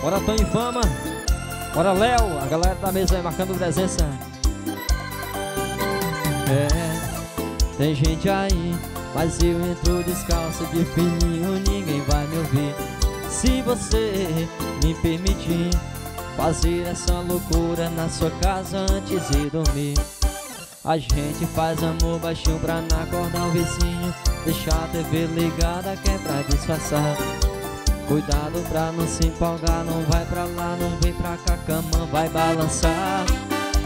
Bora Tony Fama. Bora Léo, a galera da mesa aí marcando presença. É, tem gente aí, mas eu entro descalço de fininho, ninguém vai me ouvir. Se você me permitir fazer essa loucura na sua casa antes de dormir. A gente faz amor baixinho pra não acordar o vizinho Deixar a TV ligada que é pra disfarçar Cuidado pra não se empolgar Não vai pra lá, não vem pra cá Cama vai balançar.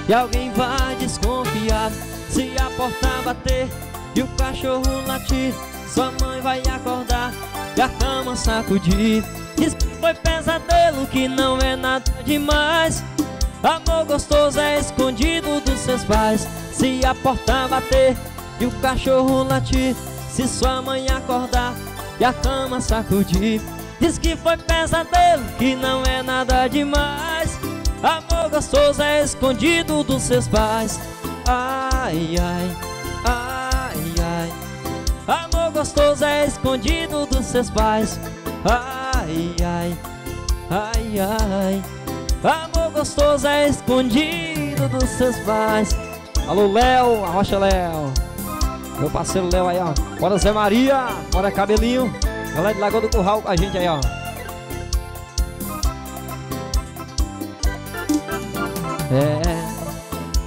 E alguém vai desconfiar Se a porta bater E o cachorro latir. Sua mãe vai acordar E a cama sacudir. Diz que foi pesadelo Que não é nada demais. Amor gostoso é escondido dos seus pais. Se a porta bater e o cachorro latir Se sua mãe acordar e a cama sacudir Diz que foi pesadelo, que não é nada demais. Amor gostoso é escondido dos seus pais. Ai, ai, ai, ai. Amor gostoso é escondido dos seus pais. Ai, ai, ai, ai. Amor gostoso é escondido dos seus pais. Alô, Léo, Rocha Léo. Meu parceiro Léo aí, ó. Bora Zé Maria, bora Cabelinho Galera de Lagoa do Curral com a gente aí, ó. É,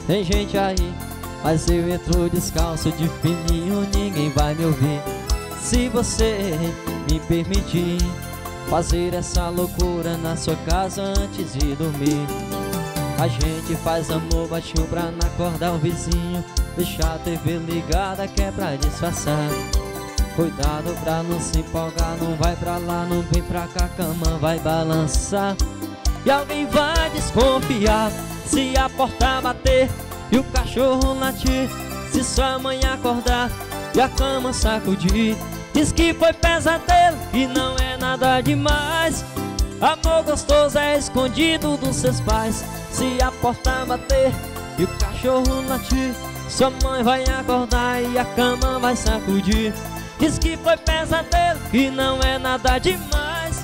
tem gente aí Mas eu entro descalço de fininho Ninguém vai me ouvir. Se você me permitir Fazer essa loucura na sua casa antes de dormir. A gente faz amor baixinho pra não acordar o vizinho Deixar a TV ligada que é pra disfarçar Cuidado pra não se empolgar Não vai pra lá, não vem pra cá Cama vai balançar. E alguém vai desconfiar Se a porta bater E o cachorro latir Se sua mãe acordar E a cama sacudir. Diz que foi pesadelo e não é nada demais. Amor gostoso é escondido dos seus pais. Se a porta bater e o cachorro latir Sua mãe vai acordar e a cama vai sacudir Diz que foi pesadelo e não é nada demais.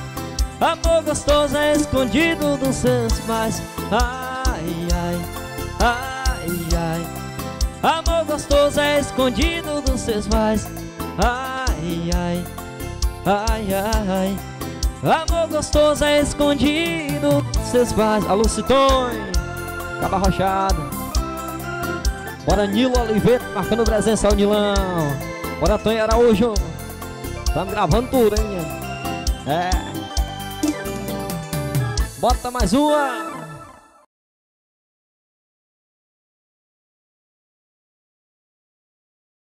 Amor gostoso é escondido dos seus pais Ai, ai, ai, ai. Amor gostoso é escondido dos seus pais Ai, ai, ai, ai. Amor gostoso é escondido Seus pais, alô Citões Caba Rochada Bora Nilo Oliveira marcando presença ao Nilão Bora Tonho Araújo. Estamos gravando tudo, hein? É. Bota mais uma